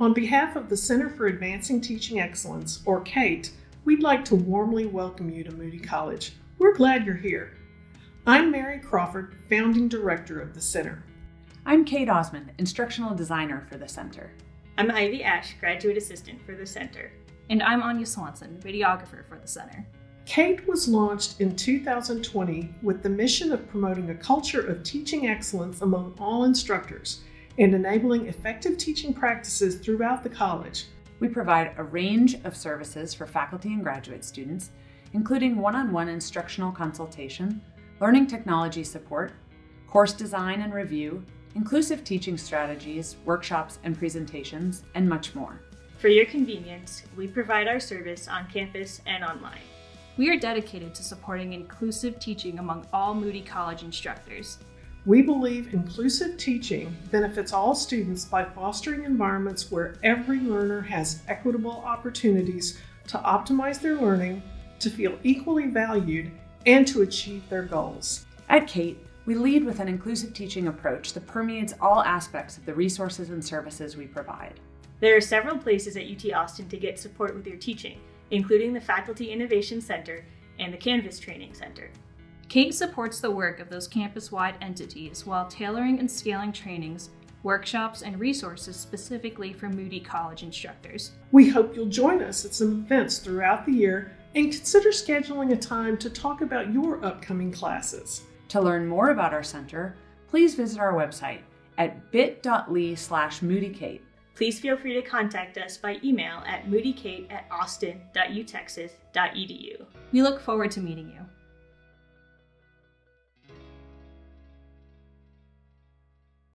On behalf of the Center for Advancing Teaching Excellence, or CATE, we'd like to warmly welcome you to Moody College. We're glad you're here. I'm Mary Crawford, founding director of the center. I'm Kate Osmond, instructional designer for the center. I'm Ivy Ashe, graduate assistant for the center. And I'm Anya Swanson, videographer for the center. CATE was launched in 2020 with the mission of promoting a culture of teaching excellence among all instructors and enabling effective teaching practices throughout the college. We provide a range of services for faculty and graduate students, including one on one instructional consultation, learning technology support, course design and review, inclusive teaching strategies, workshops and presentations, and much more. For your convenience, we provide our service on campus and online. We are dedicated to supporting inclusive teaching among all Moody College instructors. We believe inclusive teaching benefits all students by fostering environments where every learner has equitable opportunities to optimize their learning, to feel equally valued, and to achieve their goals. At CATE, we lead with an inclusive teaching approach that permeates all aspects of the resources and services we provide. There are several places at UT Austin to get support with your teaching including the Faculty Innovation Center and the Canvas Training Center. CATE supports the work of those campus wide entities while tailoring and scaling trainings, workshops, and resources specifically for Moody College instructors. We hope you'll join us at some events throughout the year and consider scheduling a time to talk about your upcoming classes. To learn more about our center, please visit our website at bit.ly slash moodycate please feel free to contact us by email at moodycate at austin.utexas.edu. We look forward to meeting you.